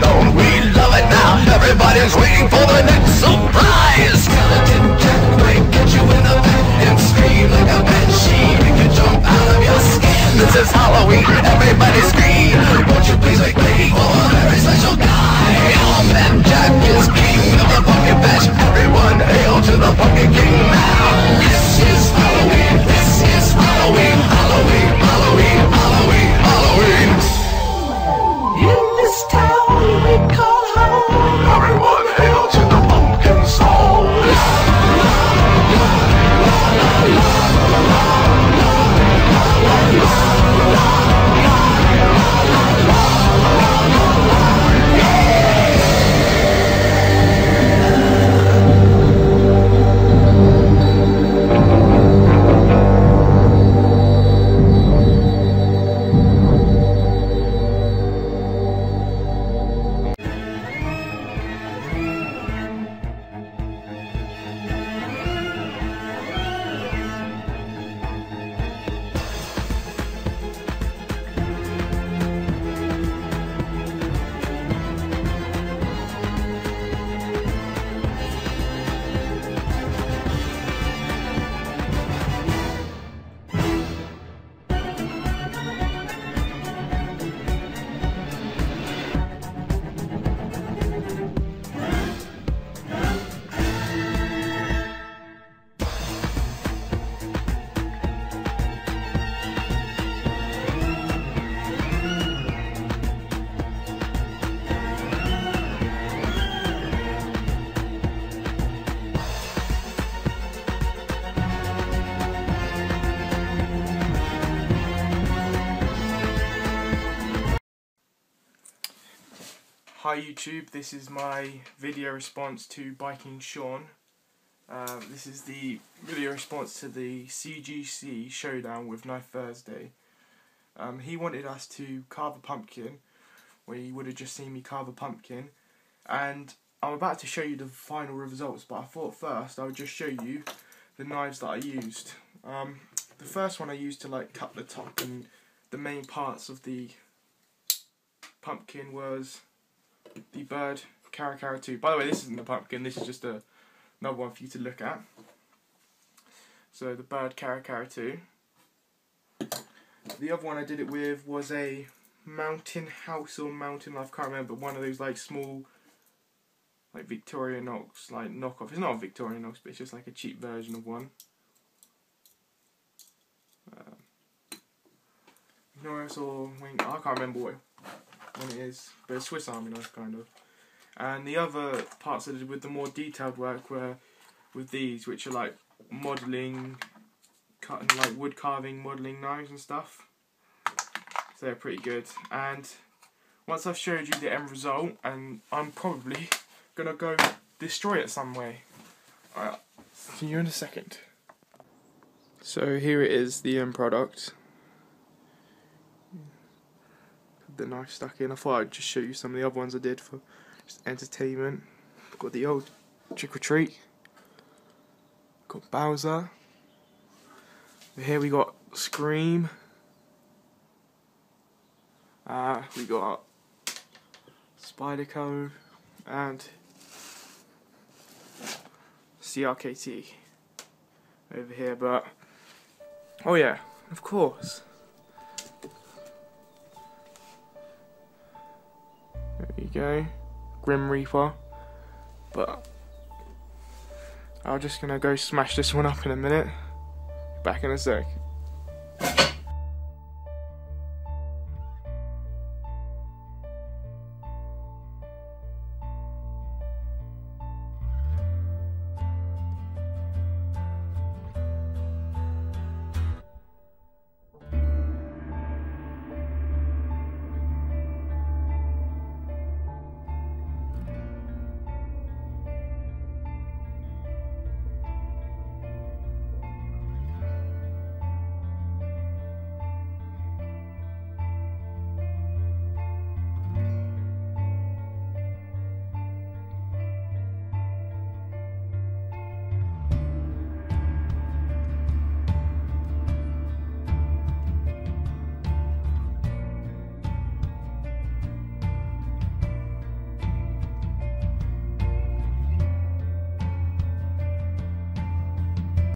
don't, we love it now? Everybody's waiting for the next surprise. Skeleton Jack might get you in the back and scream like a banshee. Make you jump out of your skin. This is Halloween. Everybody scream. Won't you please make me? Hi YouTube, this is my video response to Biking Shaun. Um, this is the video response to the CGC showdown with Knife Thursday. Um, he wanted us to carve a pumpkin, where you would have just seen me carve a pumpkin, and I'm about to show you the final results, but I thought first I would just show you the knives that I used. Um, the first one I used to like cut the top and the main parts of the pumpkin was the Byrd Cara 2. By the way, this isn't the pumpkin, this is just a, another one for you to look at. So the Byrd Cara 2. The other one I did it with was a mountain house or mountain life, can't remember, one of those like small like Victorinox like knockoff. It's not a Victorinox, but it's just like a cheap version of one. Um, or Wing, I can't remember what one it is, but a Swiss Army knife kind of. And the other parts I did with the more detailed work were with these, which are like modelling, cutting like wood carving, modelling knives and stuff. So they're pretty good. And once I've showed you the end result, and I'm probably gonna go destroy it some way. Alright, see you in a second. So here it is, the end product the knife stuck in. I thought I'd just show you some of the other ones I did for entertainment. Got the old Trick or Treat. Got Bowser. Here we got Scream. Uh, we got Spyderco and CRKT over here, but oh yeah, of course. Go. Grim Reaper. But I'm just gonna go smash this one up in a minute. Back in a sec.